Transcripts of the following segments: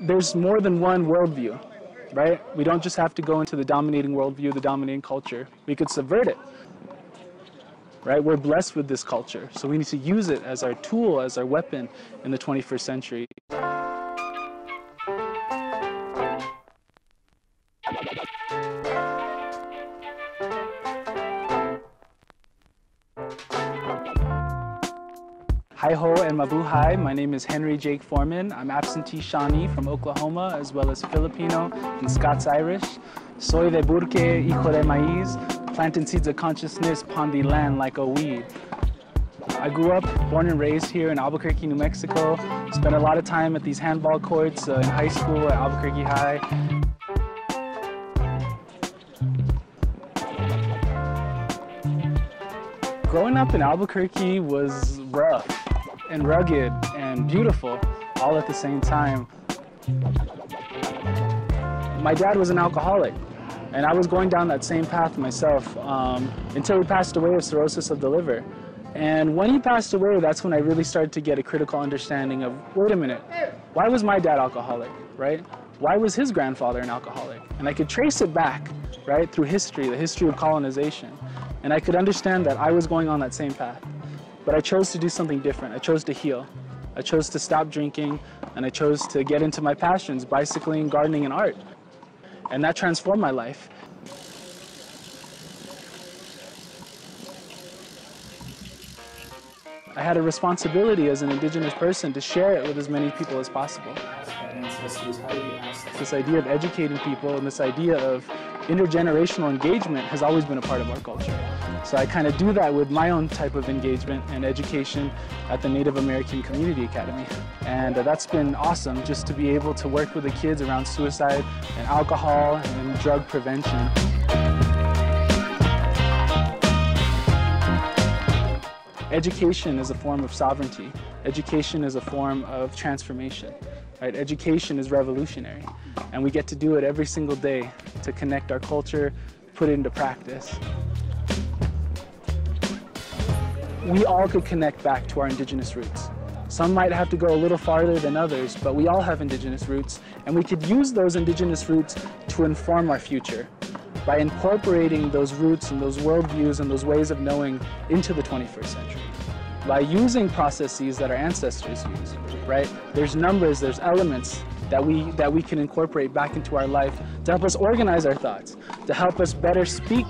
there's more than one worldview, right? We don't just have to go into the dominating worldview, the dominating culture. We could subvert it, right? We're blessed with this culture, so we need to use it as our tool, as our weapon in the 21st century. Hi ho and mabuhay. My name is Henry Jake Foreman. I'm absentee Shawnee from Oklahoma as well as Filipino and Scots Irish. Soy de burque, hijo de maíz, planting seeds of consciousness upon the land like a weed. I grew up, born and raised here in Albuquerque, New Mexico. Spent a lot of time at these handball courts uh, in high school at Albuquerque High. Growing up in Albuquerque was rough and rugged and beautiful all at the same time. My dad was an alcoholic, and I was going down that same path myself um, until he passed away of cirrhosis of the liver. And when he passed away, that's when I really started to get a critical understanding of wait a minute, why was my dad alcoholic, right? Why was his grandfather an alcoholic? And I could trace it back, right, through history, the history of colonization. And I could understand that I was going on that same path. But I chose to do something different. I chose to heal. I chose to stop drinking, and I chose to get into my passions, bicycling, gardening, and art. And that transformed my life. I had a responsibility as an indigenous person to share it with as many people as possible. This idea of educating people and this idea of intergenerational engagement has always been a part of our culture. So I kind of do that with my own type of engagement and education at the Native American Community Academy. And uh, that's been awesome just to be able to work with the kids around suicide and alcohol and drug prevention. Education is a form of sovereignty. Education is a form of transformation. Right? Education is revolutionary, and we get to do it every single day to connect our culture, put it into practice. We all could connect back to our indigenous roots. Some might have to go a little farther than others, but we all have indigenous roots, and we could use those indigenous roots to inform our future by incorporating those roots and those worldviews and those ways of knowing into the 21st century. By using processes that our ancestors used, right? There's numbers, there's elements that we, that we can incorporate back into our life to help us organize our thoughts, to help us better speak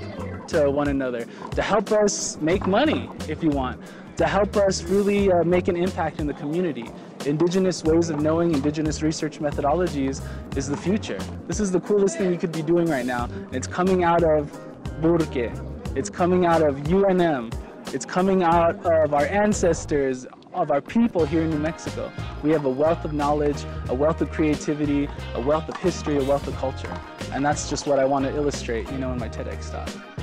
to one another, to help us make money if you want, to help us really uh, make an impact in the community. Indigenous ways of knowing, indigenous research methodologies is the future. This is the coolest thing we could be doing right now. It's coming out of Burque. It's coming out of UNM. It's coming out of our ancestors, of our people here in New Mexico. We have a wealth of knowledge, a wealth of creativity, a wealth of history, a wealth of culture. And that's just what I want to illustrate, you know, in my TEDx talk.